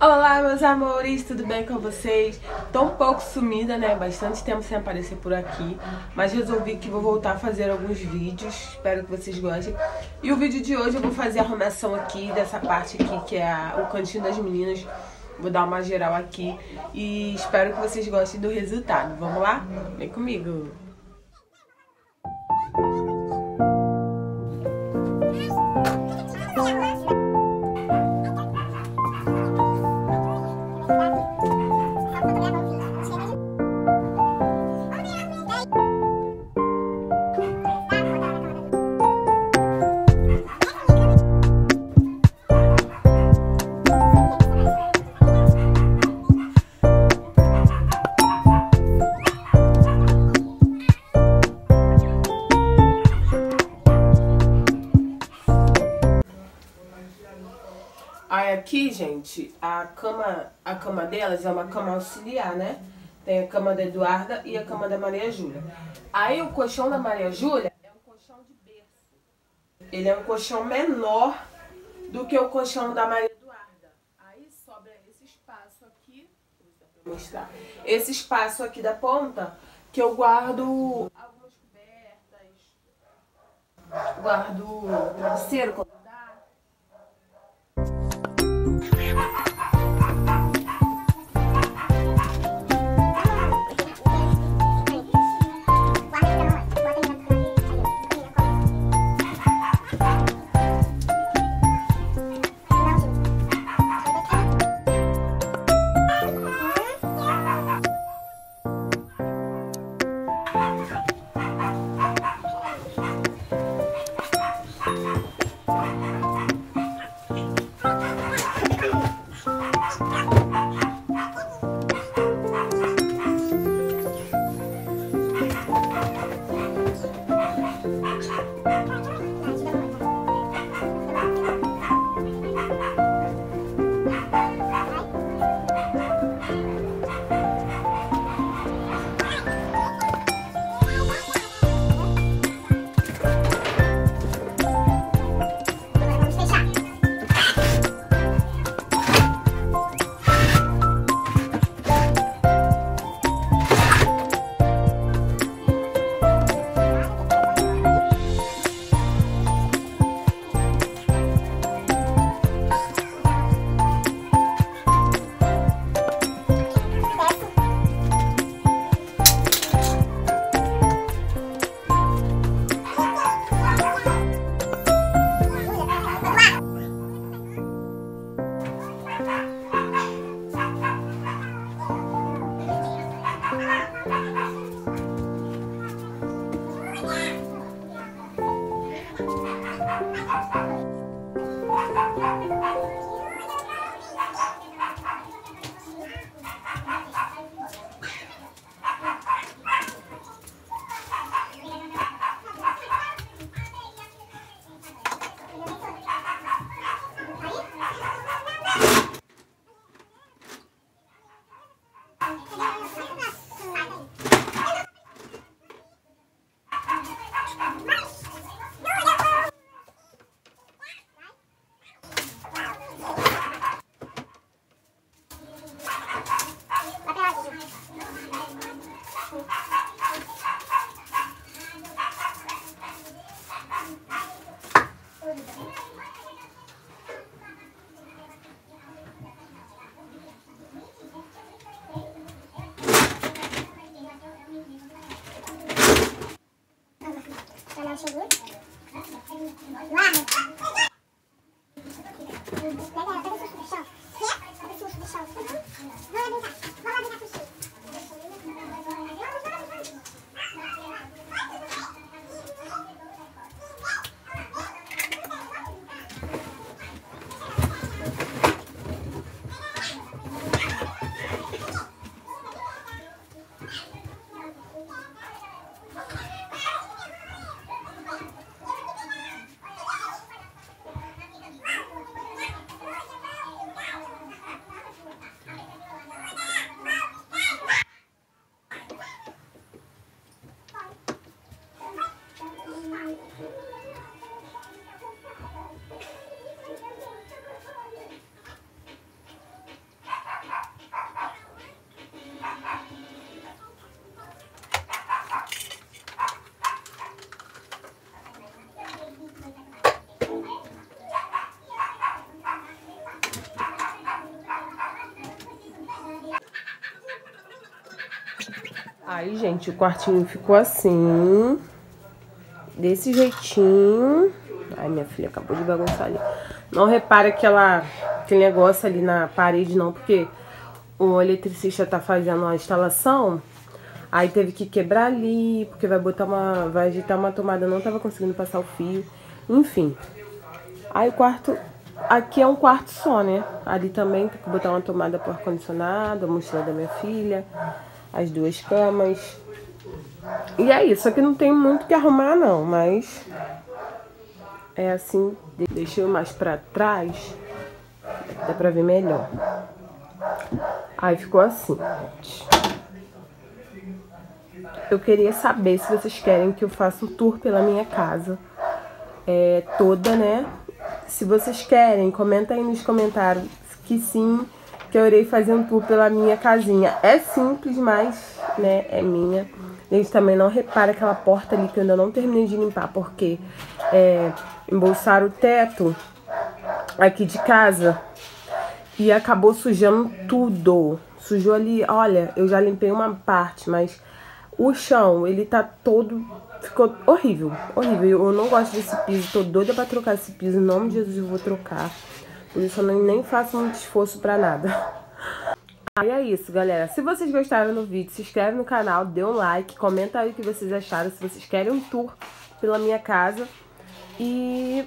Olá, meus amores, tudo bem com vocês? Tô um pouco sumida, né? Bastante tempo sem aparecer por aqui, mas resolvi que vou voltar a fazer alguns vídeos. Espero que vocês gostem. E o vídeo de hoje eu vou fazer a arrumação aqui dessa parte aqui que é a, o cantinho das meninas. Vou dar uma geral aqui e espero que vocês gostem do resultado. Vamos lá? Vem comigo. Aí aqui, gente, a cama, a cama delas é uma cama auxiliar, né? Tem a cama da Eduarda e a cama da Maria Júlia. Aí o colchão da Maria Júlia é um colchão de berço. Ele é um colchão menor do que o colchão da Maria Eduarda. Aí sobra esse espaço aqui, vou mostrar. Esse espaço aqui da ponta que eu guardo algumas cobertas, guardo travesseiro, 我要冰 Aí, gente, o quartinho ficou assim. Desse jeitinho. Ai, minha filha acabou de bagunçar ali. Não repara aquela, aquele negócio ali na parede, não, porque o eletricista tá fazendo a instalação. Aí teve que quebrar ali, porque vai botar uma. Vai ajeitar uma tomada, não tava conseguindo passar o fio. Enfim. Aí o quarto. Aqui é um quarto só, né? Ali também tem que botar uma tomada pro ar-condicionado, a mochila da minha filha, as duas camas. E é isso, aqui não tem muito que arrumar não, mas é assim, deixa eu mais pra trás, dá pra ver melhor. Aí ficou assim. Eu queria saber se vocês querem que eu faça um tour pela minha casa é, toda, né? Se vocês querem, comenta aí nos comentários que sim, que eu irei fazer um tour pela minha casinha. É simples, mas, né, é minha. Gente, também não repara aquela porta ali que eu ainda não terminei de limpar, porque é, embolsaram o teto aqui de casa e acabou sujando tudo. Sujou ali, olha, eu já limpei uma parte, mas o chão, ele tá todo... Ficou horrível, horrível. Eu não gosto desse piso, tô doida pra trocar esse piso. Em nome de Jesus eu vou trocar. Por isso eu nem, faço muito esforço pra nada. E é isso, galera. Se vocês gostaram do vídeo, se inscreve no canal, dê um like, comenta aí o que vocês acharam, se vocês querem um tour pela minha casa. E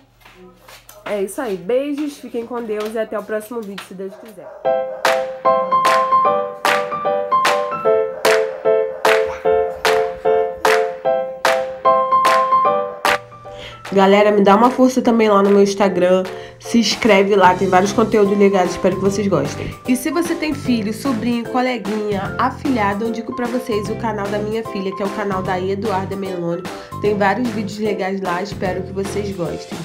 é isso aí. Beijos, fiquem com Deus e até o próximo vídeo, se Deus quiser. Galera, me dá uma força também lá no meu Instagram. Se inscreve lá, tem vários conteúdos legais, espero que vocês gostem. E se você tem filho, sobrinho, coleguinha, afilhado, eu digo pra vocês o canal da minha filha, que é o canal da Eduarda Meloni. Tem vários vídeos legais lá, espero que vocês gostem.